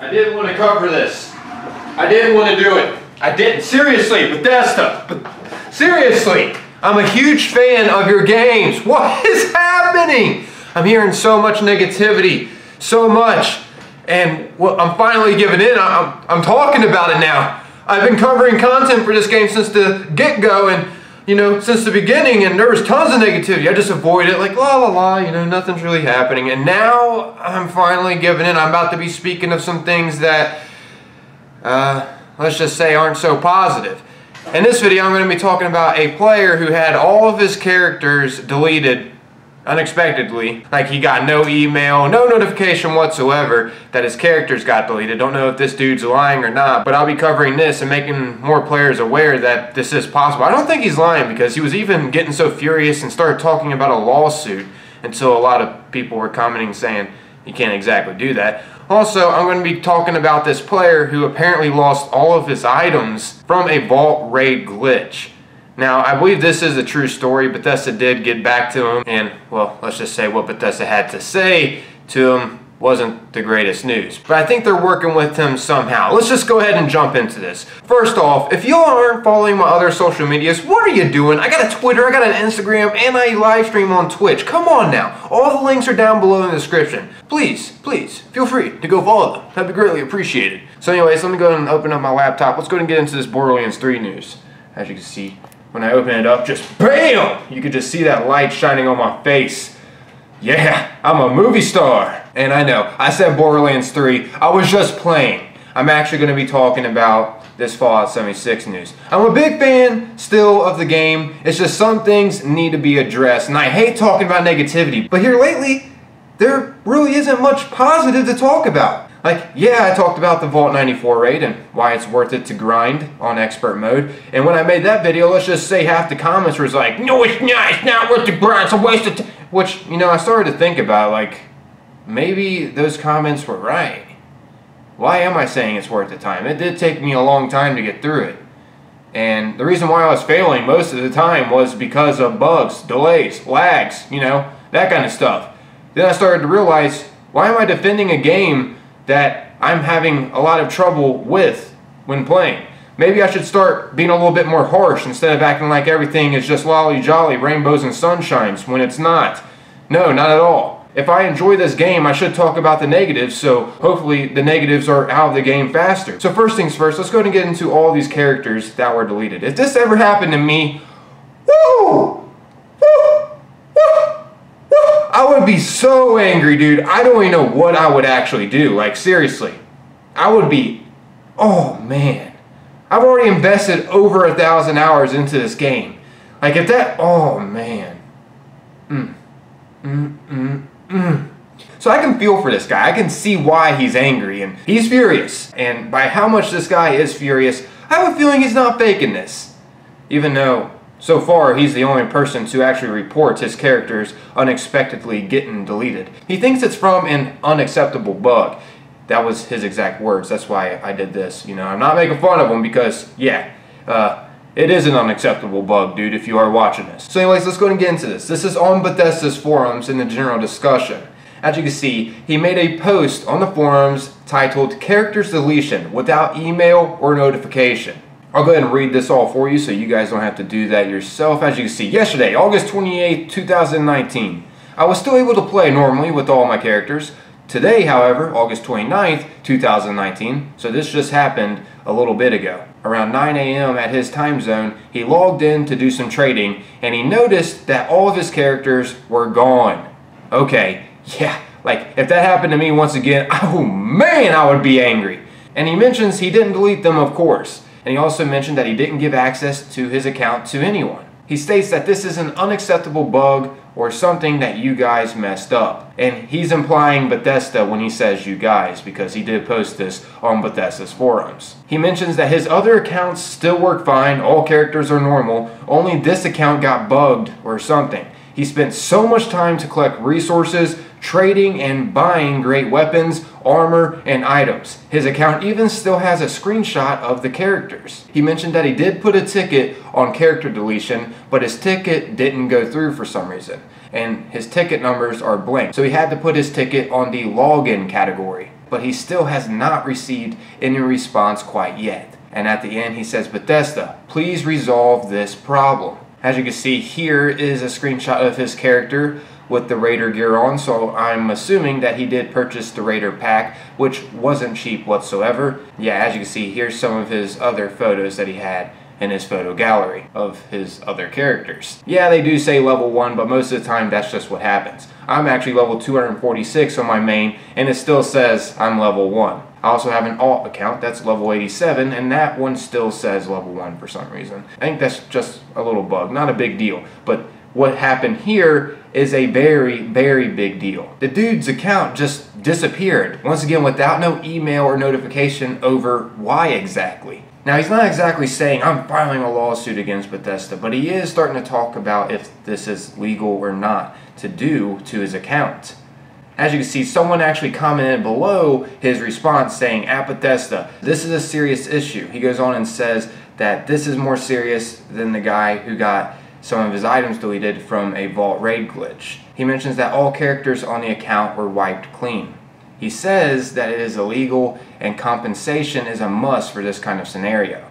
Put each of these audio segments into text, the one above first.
I didn't want to cover this. I didn't want to do it. I didn't. Seriously, Bethesda. But seriously, I'm a huge fan of your games. What is happening? I'm hearing so much negativity, so much. And well, I'm finally giving in. I'm, I'm talking about it now. I've been covering content for this game since the get-go and you know, since the beginning, and there was tons of negativity. I just avoided it, like, la la la, you know, nothing's really happening. And now I'm finally giving in. I'm about to be speaking of some things that, uh, let's just say, aren't so positive. In this video, I'm going to be talking about a player who had all of his characters deleted unexpectedly. Like he got no email, no notification whatsoever that his characters got deleted. Don't know if this dude's lying or not, but I'll be covering this and making more players aware that this is possible. I don't think he's lying because he was even getting so furious and started talking about a lawsuit until a lot of people were commenting saying he can't exactly do that. Also, I'm going to be talking about this player who apparently lost all of his items from a vault raid glitch. Now, I believe this is a true story. Bethesda did get back to him, and, well, let's just say what Bethesda had to say to him wasn't the greatest news. But I think they're working with him somehow. Let's just go ahead and jump into this. First off, if you aren't following my other social medias, what are you doing? I got a Twitter, I got an Instagram, and I live stream on Twitch. Come on now. All the links are down below in the description. Please, please, feel free to go follow them. That'd be greatly appreciated. So anyways, let me go ahead and open up my laptop. Let's go ahead and get into this Borderlands 3 news. As you can see, when I open it up, just BAM! You could just see that light shining on my face. Yeah, I'm a movie star. And I know, I said Borderlands 3. I was just playing. I'm actually going to be talking about this Fallout 76 news. I'm a big fan still of the game. It's just some things need to be addressed. And I hate talking about negativity. But here lately, there really isn't much positive to talk about. Like, yeah, I talked about the Vault 94 raid and why it's worth it to grind on expert mode. And when I made that video, let's just say half the comments was like, no, it's not, it's not worth the grind, it's a waste of time. Which, you know, I started to think about, like, maybe those comments were right. Why am I saying it's worth the time? It did take me a long time to get through it. And the reason why I was failing most of the time was because of bugs, delays, lags, you know, that kind of stuff. Then I started to realize, why am I defending a game that I'm having a lot of trouble with when playing. Maybe I should start being a little bit more harsh instead of acting like everything is just lolly jolly, rainbows and sunshines when it's not. No, not at all. If I enjoy this game, I should talk about the negatives, so hopefully the negatives are out of the game faster. So first things first, let's go and get into all these characters that were deleted. If this ever happened to me, woo! I would be so angry, dude. I don't even know what I would actually do. Like, seriously. I would be, oh man. I've already invested over a thousand hours into this game. Like, if that, oh man. Mm. Mm, mm, mm. So I can feel for this guy. I can see why he's angry and he's furious. And by how much this guy is furious, I have a feeling he's not faking this. Even though so far, he's the only person to actually report his characters unexpectedly getting deleted. He thinks it's from an unacceptable bug. That was his exact words. That's why I did this. You know, I'm not making fun of him because, yeah, uh, it is an unacceptable bug, dude, if you are watching this. So anyways, let's go and get into this. This is on Bethesda's forums in the general discussion. As you can see, he made a post on the forums titled Characters Deletion without email or notification. I'll go ahead and read this all for you so you guys don't have to do that yourself. As you can see, yesterday, August 28, 2019, I was still able to play normally with all my characters. Today, however, August 29th, 2019, so this just happened a little bit ago. Around 9 a.m. at his time zone, he logged in to do some trading and he noticed that all of his characters were gone. Okay, yeah, like if that happened to me once again, oh man, I would be angry. And he mentions he didn't delete them, of course and he also mentioned that he didn't give access to his account to anyone. He states that this is an unacceptable bug or something that you guys messed up. And he's implying Bethesda when he says you guys because he did post this on Bethesda's forums. He mentions that his other accounts still work fine, all characters are normal, only this account got bugged or something. He spent so much time to collect resources, trading and buying great weapons, armor, and items. His account even still has a screenshot of the characters. He mentioned that he did put a ticket on character deletion, but his ticket didn't go through for some reason. And his ticket numbers are blank. So he had to put his ticket on the login category. but he still has not received any response quite yet. And at the end, he says, Bethesda, please resolve this problem. As you can see, here is a screenshot of his character with the Raider gear on, so I'm assuming that he did purchase the Raider pack, which wasn't cheap whatsoever. Yeah, as you can see, here's some of his other photos that he had in his photo gallery of his other characters. Yeah, they do say level 1, but most of the time that's just what happens. I'm actually level 246 on my main, and it still says I'm level 1. I also have an alt account that's level 87, and that one still says level 1 for some reason. I think that's just a little bug, not a big deal, but what happened here is a very, very big deal. The dude's account just disappeared, once again without no email or notification over why exactly. Now, he's not exactly saying, I'm filing a lawsuit against Bethesda, but he is starting to talk about if this is legal or not to do to his account. As you can see, someone actually commented below his response saying, at Bethesda, this is a serious issue. He goes on and says that this is more serious than the guy who got some of his items deleted from a Vault Raid glitch. He mentions that all characters on the account were wiped clean. He says that it is illegal and compensation is a must for this kind of scenario.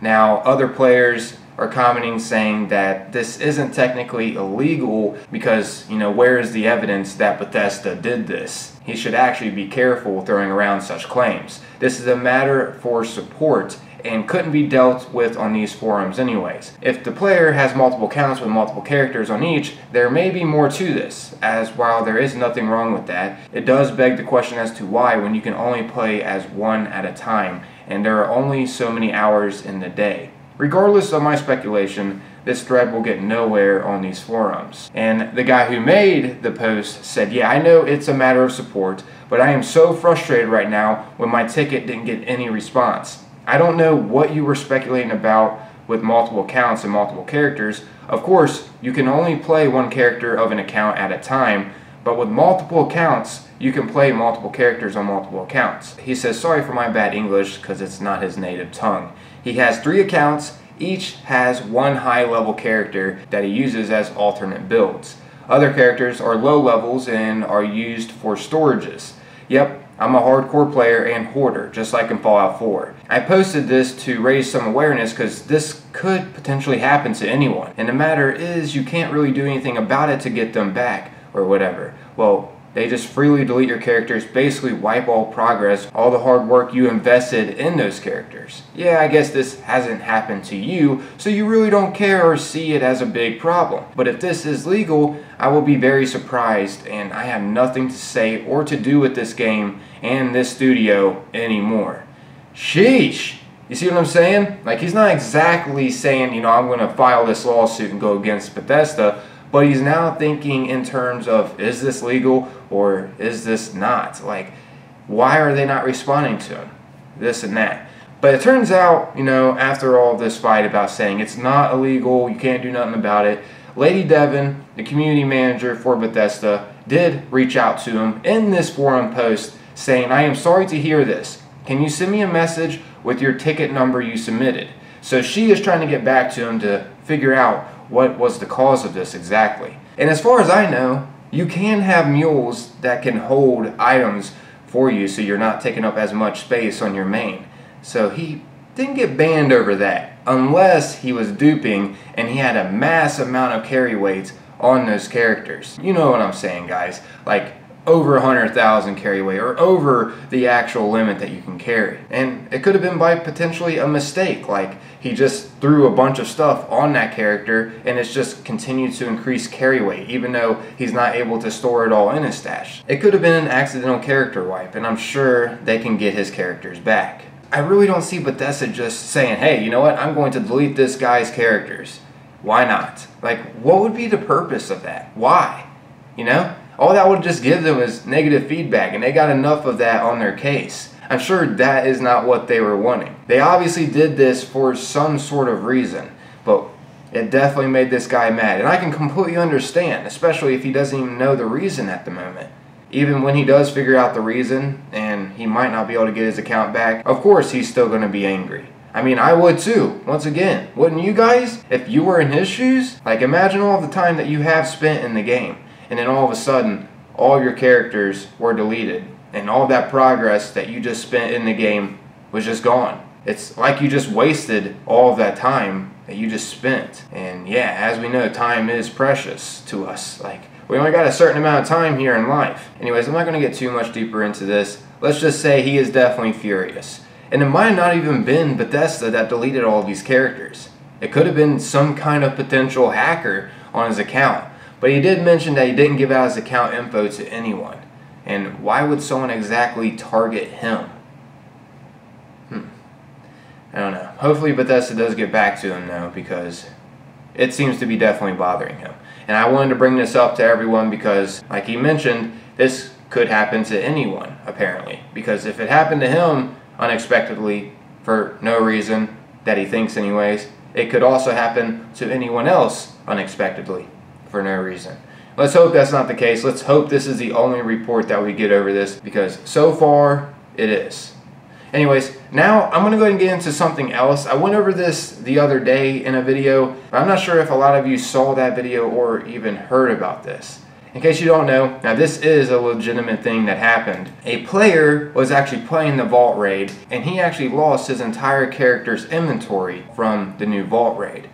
Now, other players are commenting saying that this isn't technically illegal because, you know, where is the evidence that Bethesda did this? He should actually be careful throwing around such claims. This is a matter for support and couldn't be dealt with on these forums anyways. If the player has multiple accounts with multiple characters on each, there may be more to this, as while there is nothing wrong with that, it does beg the question as to why when you can only play as one at a time, and there are only so many hours in the day. Regardless of my speculation, this thread will get nowhere on these forums. And the guy who made the post said, yeah, I know it's a matter of support, but I am so frustrated right now when my ticket didn't get any response. I don't know what you were speculating about with multiple accounts and multiple characters. Of course, you can only play one character of an account at a time, but with multiple accounts, you can play multiple characters on multiple accounts. He says, sorry for my bad English because it's not his native tongue. He has three accounts, each has one high level character that he uses as alternate builds. Other characters are low levels and are used for storages. Yep, I'm a hardcore player and hoarder, just like in Fallout 4. I posted this to raise some awareness because this could potentially happen to anyone. And the matter is, you can't really do anything about it to get them back, or whatever. Well, they just freely delete your characters, basically wipe all progress, all the hard work you invested in those characters. Yeah, I guess this hasn't happened to you, so you really don't care or see it as a big problem. But if this is legal, I will be very surprised, and I have nothing to say or to do with this game and this studio anymore. Sheesh! You see what I'm saying? Like, he's not exactly saying, you know, I'm going to file this lawsuit and go against Bethesda, but he's now thinking in terms of is this legal or is this not? Like, why are they not responding to him? This and that. But it turns out, you know, after all this fight about saying it's not illegal, you can't do nothing about it, Lady Devon, the community manager for Bethesda, did reach out to him in this forum post saying, I am sorry to hear this. Can you send me a message with your ticket number you submitted? So she is trying to get back to him to figure out what was the cause of this exactly. And as far as I know, you can have mules that can hold items for you so you're not taking up as much space on your main. So he didn't get banned over that unless he was duping and he had a mass amount of carry weights on those characters. You know what I'm saying guys. Like over 100,000 carry weight or over the actual limit that you can carry. And it could have been by potentially a mistake, like he just threw a bunch of stuff on that character and it's just continued to increase carry weight, even though he's not able to store it all in his stash. It could have been an accidental character wipe, and I'm sure they can get his characters back. I really don't see Bethesda just saying, hey, you know what, I'm going to delete this guy's characters. Why not? Like, what would be the purpose of that? Why? You know? All that would just give them is negative feedback, and they got enough of that on their case. I'm sure that is not what they were wanting. They obviously did this for some sort of reason, but it definitely made this guy mad. And I can completely understand, especially if he doesn't even know the reason at the moment. Even when he does figure out the reason, and he might not be able to get his account back, of course he's still going to be angry. I mean, I would too. Once again, wouldn't you guys? If you were in his shoes? Like, imagine all the time that you have spent in the game and then all of a sudden all your characters were deleted and all that progress that you just spent in the game was just gone. It's like you just wasted all of that time that you just spent. And yeah, as we know, time is precious to us. Like, we only got a certain amount of time here in life. Anyways, I'm not going to get too much deeper into this. Let's just say he is definitely furious. And it might have not even been Bethesda that deleted all these characters. It could have been some kind of potential hacker on his account. But he did mention that he didn't give out his account info to anyone. And why would someone exactly target him? Hmm. I don't know. Hopefully Bethesda does get back to him though because it seems to be definitely bothering him. And I wanted to bring this up to everyone because, like he mentioned, this could happen to anyone, apparently. Because if it happened to him unexpectedly, for no reason that he thinks, anyways, it could also happen to anyone else unexpectedly for no reason. Let's hope that's not the case. Let's hope this is the only report that we get over this because so far it is. Anyways, now I'm going to go ahead and get into something else. I went over this the other day in a video. I'm not sure if a lot of you saw that video or even heard about this. In case you don't know, now this is a legitimate thing that happened. A player was actually playing the Vault Raid and he actually lost his entire character's inventory from the new Vault Raid.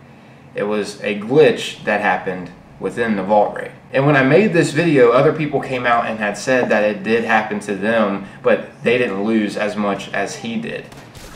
It was a glitch that happened within the Vault Raid. And when I made this video, other people came out and had said that it did happen to them, but they didn't lose as much as he did.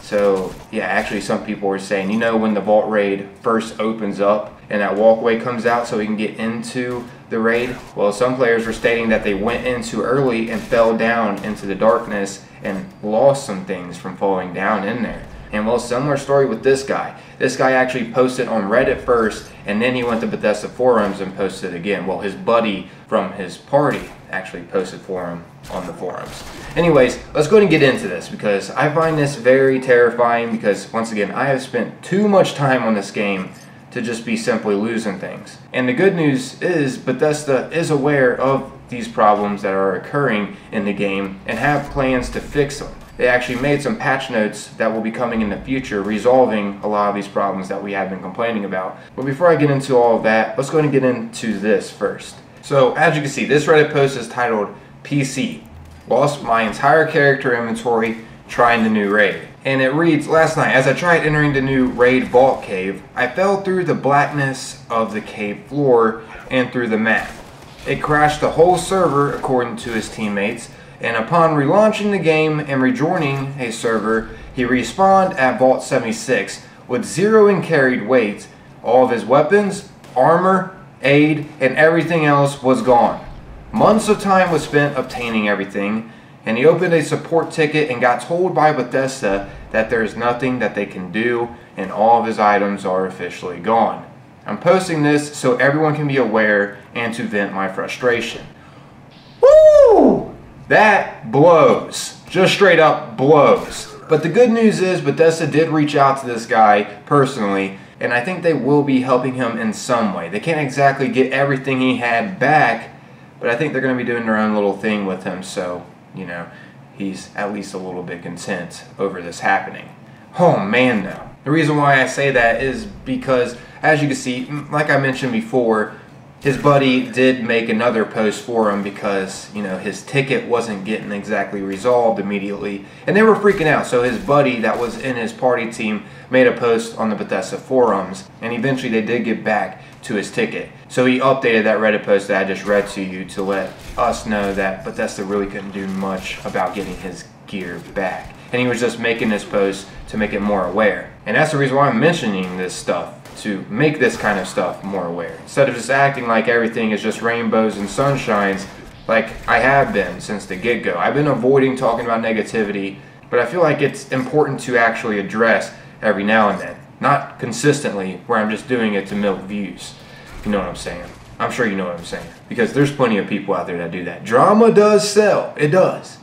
So yeah, actually some people were saying, you know, when the Vault Raid first opens up and that walkway comes out so we can get into the raid, well, some players were stating that they went in too early and fell down into the darkness and lost some things from falling down in there. And well, similar story with this guy. This guy actually posted on Reddit first, and then he went to Bethesda forums and posted again. Well, his buddy from his party actually posted for him on the forums. Anyways, let's go ahead and get into this because I find this very terrifying because once again, I have spent too much time on this game to just be simply losing things. And the good news is Bethesda is aware of these problems that are occurring in the game and have plans to fix them they actually made some patch notes that will be coming in the future resolving a lot of these problems that we have been complaining about. But before I get into all of that, let's go and get into this first. So as you can see, this Reddit post is titled PC. Lost my entire character inventory trying the new raid. And it reads, last night as I tried entering the new raid vault cave, I fell through the blackness of the cave floor and through the map. It crashed the whole server according to his teammates and upon relaunching the game and rejoining a server, he respawned at Vault 76 with zero in carried weight. All of his weapons, armor, aid, and everything else was gone. Months of time was spent obtaining everything, and he opened a support ticket and got told by Bethesda that there is nothing that they can do and all of his items are officially gone. I'm posting this so everyone can be aware and to vent my frustration. Woo! That blows. Just straight up blows. But the good news is Bethesda did reach out to this guy personally, and I think they will be helping him in some way. They can't exactly get everything he had back, but I think they're going to be doing their own little thing with him, so, you know, he's at least a little bit content over this happening. Oh man, no. The reason why I say that is because, as you can see, like I mentioned before, his buddy did make another post for him because you know his ticket wasn't getting exactly resolved immediately and they were freaking out. So his buddy that was in his party team made a post on the Bethesda forums and eventually they did get back to his ticket. So he updated that reddit post that I just read to you to let us know that Bethesda really couldn't do much about getting his gear back. And he was just making this post to make it more aware. And that's the reason why I'm mentioning this stuff to make this kind of stuff more aware. Instead of just acting like everything is just rainbows and sunshines, like I have been since the get go. I've been avoiding talking about negativity, but I feel like it's important to actually address every now and then. Not consistently, where I'm just doing it to milk views. You know what I'm saying? I'm sure you know what I'm saying. Because there's plenty of people out there that do that. Drama does sell. It does.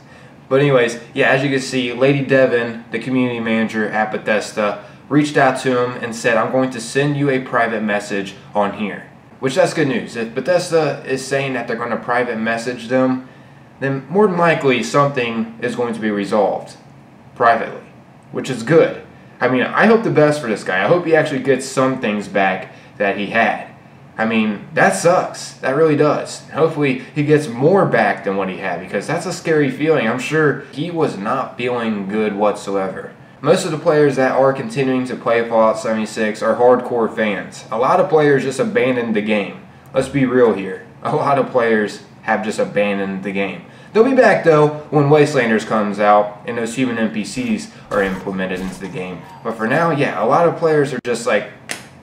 But anyways, yeah, as you can see, Lady Devon, the community manager at Bethesda, reached out to him and said, I'm going to send you a private message on here. Which that's good news. If Bethesda is saying that they're going to private message them, then more than likely something is going to be resolved privately, which is good. I mean, I hope the best for this guy. I hope he actually gets some things back that he had. I mean, that sucks. That really does. Hopefully, he gets more back than what he had because that's a scary feeling. I'm sure he was not feeling good whatsoever. Most of the players that are continuing to play Fallout 76 are hardcore fans. A lot of players just abandoned the game. Let's be real here. A lot of players have just abandoned the game. They'll be back though when Wastelanders comes out and those human NPCs are implemented into the game. But for now, yeah, a lot of players are just like,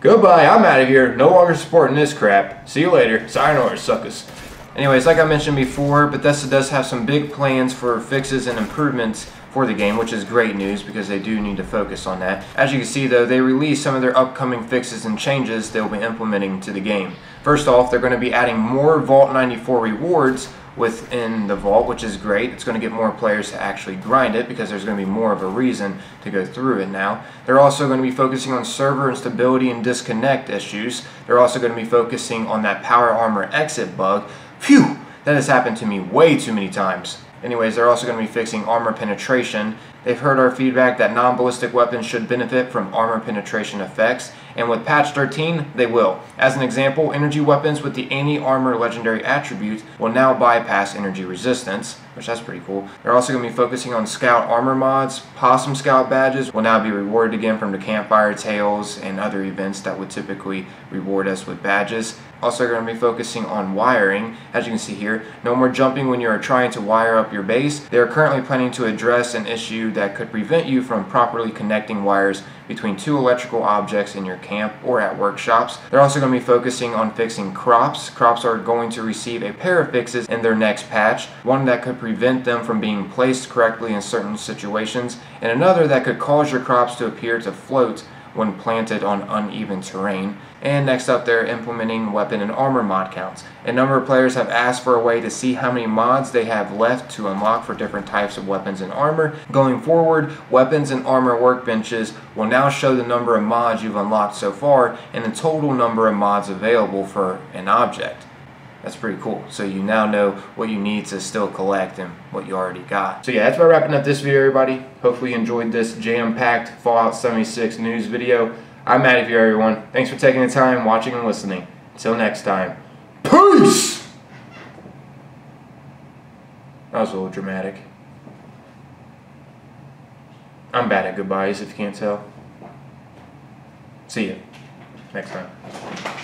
goodbye, I'm out of here, no longer supporting this crap. See you later, sayonara, suckers. Anyways, like I mentioned before, Bethesda does have some big plans for fixes and improvements for the game, which is great news because they do need to focus on that. As you can see though, they released some of their upcoming fixes and changes they'll be implementing to the game. First off, they're going to be adding more Vault 94 rewards within the vault, which is great. It's going to get more players to actually grind it because there's going to be more of a reason to go through it now. They're also going to be focusing on server instability and disconnect issues. They're also going to be focusing on that power armor exit bug. Phew! That has happened to me way too many times. Anyways, they're also going to be fixing armor penetration. They've heard our feedback that non-ballistic weapons should benefit from armor penetration effects, and with patch 13, they will. As an example, energy weapons with the anti-armor legendary attribute will now bypass energy resistance, which that's pretty cool. They're also going to be focusing on scout armor mods. Possum scout badges will now be rewarded again from the campfire tales and other events that would typically reward us with badges. Also going to be focusing on wiring. As you can see here, no more jumping when you are trying to wire up your base. They are currently planning to address an issue that could prevent you from properly connecting wires between two electrical objects in your camp or at workshops. They're also going to be focusing on fixing crops. Crops are going to receive a pair of fixes in their next patch, one that could prevent them from being placed correctly in certain situations, and another that could cause your crops to appear to float when planted on uneven terrain. And next up, they're implementing weapon and armor mod counts. A number of players have asked for a way to see how many mods they have left to unlock for different types of weapons and armor. Going forward, weapons and armor workbenches will now show the number of mods you've unlocked so far and the total number of mods available for an object. That's pretty cool. So you now know what you need to still collect and what you already got. So yeah, that's about wrapping up this video, everybody. Hopefully you enjoyed this jam-packed Fallout 76 news video. I'm Matty here, everyone. Thanks for taking the time, watching, and listening. Until next time, peace! That was a little dramatic. I'm bad at goodbyes, if you can't tell. See you next time.